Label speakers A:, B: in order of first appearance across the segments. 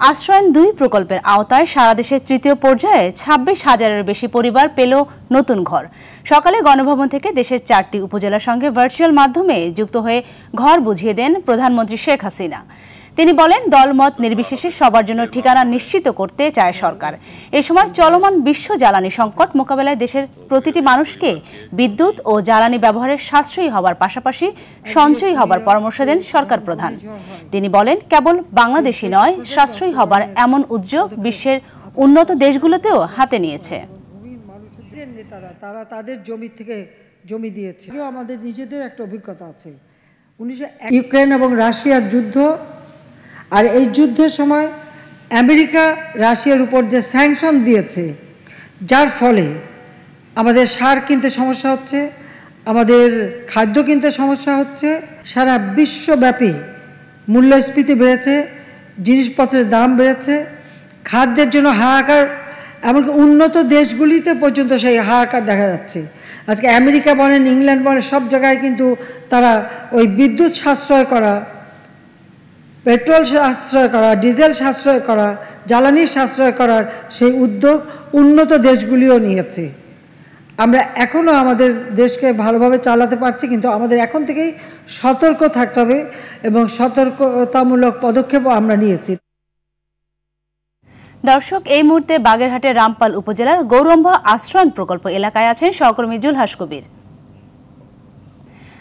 A: আশ্রয়ন দুই প্রকল্পের আওতায় সারা দেশের তৃতীয় পর্যায়ে ছাব্বিশ হাজারের বেশি পরিবার পেল নতুন ঘর। সকালে গণভবন থেকে দেশের চারটি উপজেলার সঙ্গে ভার্চুয়াল মাধ্যমে যুক্ত হয়ে ঘর বুঝিয়ে দেন প্রধানমন্ত্রী শেখ হাসিনা। তিনি বলেন, দলমত নির্বিশেষে সবার জন্য ঠিকানা নিশ্চিত করতে চায় সরকার। এ সময় চলমান বিশ্ব জ্বালানি সংকট মোকাবেলায় দেশের প্রতিটি মানুষকে বিদ্যুৎ ও জ্বালানি ব্যবহারের সাশ্রয়ী হবার পাশাপাশি সঞ্চয়ী হবার পরামর্শ দেন সরকার প্রধান। তিনি বলেন, কেবল বাংলাদেশই নয়, সাশ্রয়ী হবার এমন উদ্যোগ বিশ্বের উন্নত দেশগুলোতেও হাতে নিয়েছে।
B: নেতারা তারা তাদের জমি থেকে জমি দিয়েছে। আমাদের নিজেদের একটা অভিজ্ঞতা আছে। উনিশশো ইউক্রেন এবং রাশিয়ার যুদ্ধ আর এই যুদ্ধের সময় আমেরিকা রাশিয়ার উপর যে স্যাংশন দিয়েছে, যার ফলে আমাদের সার কিনতে সমস্যা হচ্ছে, আমাদের খাদ্য কিনতে সমস্যা হচ্ছে, সারা বিশ্বব্যাপী মূল্যস্ফীতি বেড়েছে, জিনিসপত্রের দাম বেড়েছে, খাদ্যের জন্য হাহাকার, এমনকি উন্নত দেশগুলিতে পর্যন্ত সেই হাহাকার দেখা যাচ্ছে। আজকে আমেরিকা বলেন, ইংল্যান্ড বলেন, সব জায়গায় কিন্তু তারা ওই বিদ্যুৎ সাশ্রয় করা পেট্রোল সাশ্রয় করা, ডিজেল সাশ্রয় করা, জ্বালানি সাশ্রয় করার সেই উদ্যোগ উন্নত দেশগুলিও নিয়েছে। আমরা এখনও আমাদের দেশকে ভালোভাবে চালাতে পারছি, কিন্তু আমাদের এখন থেকেই সতর্ক থাকতে হবে এবং সতর্কতামূলক পদক্ষেপও আমরা নিয়েছি।
A: দর্শক, এই মুহূর্তে বাগেরহাটের রামপাল উপজেলার গৌরম্বা আশ্রয়ণ প্রকল্প এলাকায় আছেন সহকর্মী জুলহাস কবির।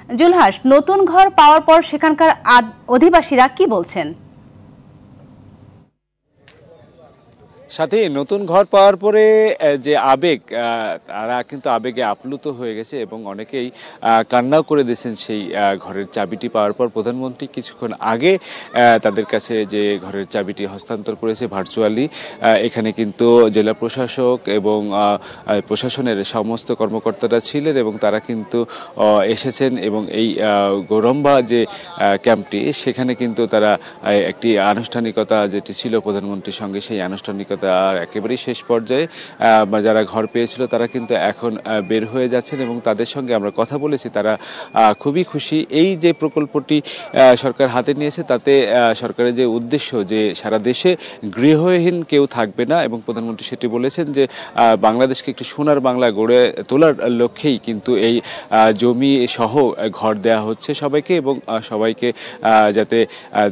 A: জুলহাস নতুন ঘর পাওয়ার পর সেখানকার অধিবাসীরা কি বলছেন?
C: সাথে নতুন ঘর পাওয়ার পরে যে আবেগ তারা কিন্তু আবেগে আপ্লুত হয়ে গেছে এবং অনেকেই কান্নাও করে দিয়েছেন সেই ঘরের চাবিটি পাওয়ার পর। প্রধানমন্ত্রী কিছুক্ষণ আগে তাদের কাছে যে ঘরের চাবিটি হস্তান্তর করেছে ভার্চুয়ালি এখানে কিন্তু জেলা প্রশাসক এবং প্রশাসনের সমস্ত কর্মকর্তারা ছিলেন এবং তারা কিন্তু এসেছেন এবং এই গৌরম্বা যে ক্যাম্পটি, সেখানে কিন্তু তারা একটি আনুষ্ঠানিকতা যেটি ছিল প্রধানমন্ত্রীর সঙ্গে, সেই আনুষ্ঠানিকতা একেবারেই শেষ পর্যায়ে যারা ঘর পেয়েছিল তারা কিন্তু এখন বের হয়ে যাচ্ছেন এবং তাদের সঙ্গে আমরা কথা বলেছি। তারা খুবই খুশি। এই যে প্রকল্পটি সরকার হাতে নিয়েছে তাতে সরকারের যে উদ্দেশ্য যে সারা দেশে গৃহহীন কেউ থাকবে না এবং প্রধানমন্ত্রী সেটি বলেছেন যে বাংলাদেশকে একটি সোনার বাংলা গড়ে তোলার লক্ষ্যেই কিন্তু এই জমি সহ ঘর দেয়া হচ্ছে সবাইকে এবং সবাইকে যাতে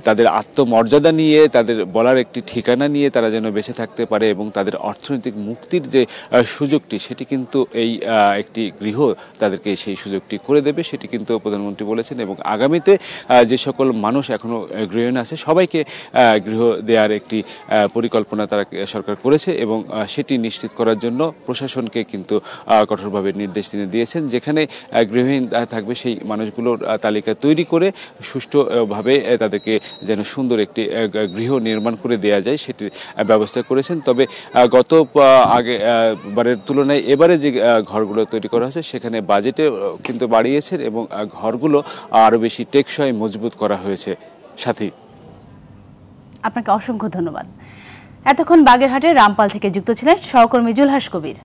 C: তাদের আত্মমর্যাদা নিয়ে, তাদের বলার একটি ঠিকানা নিয়ে তারা যেন বেঁচে থাকতে পারে এবং তাদের অর্থনৈতিক মুক্তির যে সুযোগটি, সেটি কিন্তু এই একটি গৃহ তাদেরকে সেই সুযোগটি করে দেবে, সেটি কিন্তু প্রধানমন্ত্রী বলেছেন এবং আগামীতে যে সকল মানুষ এখনও গৃহহীন আছে, সবাইকে গৃহ দেওয়ার একটি পরিকল্পনা তারা সরকার করেছে এবং সেটি নিশ্চিত করার জন্য প্রশাসনকে কিন্তু কঠোরভাবে নির্দেশ তিনি দিয়েছেন, যেখানে গৃহহীন থাকবে সেই মানুষগুলোর তালিকা তৈরি করে সুষ্ঠুভাবে তাদেরকে যেন সুন্দর একটি গৃহ নির্মাণ করে দেওয়া যায়, সেটির ব্যবস্থা করেছেন। তবে গত আগে বারের তুলনায় এবারে যে ঘরগুলো তৈরি করা হয়েছে, সেখানে বাজেটে কিন্তু বাড়িয়েছেন এবং ঘরগুলো আরও বেশি টেকসই মজবুত করা হয়েছে। সাথী।
A: আপনাকে অসংখ্য ধন্যবাদ। এতক্ষণ বাগেরহাটের রামপাল থেকে যুক্ত ছিলেন সহকর্মী জুলহাস কবির।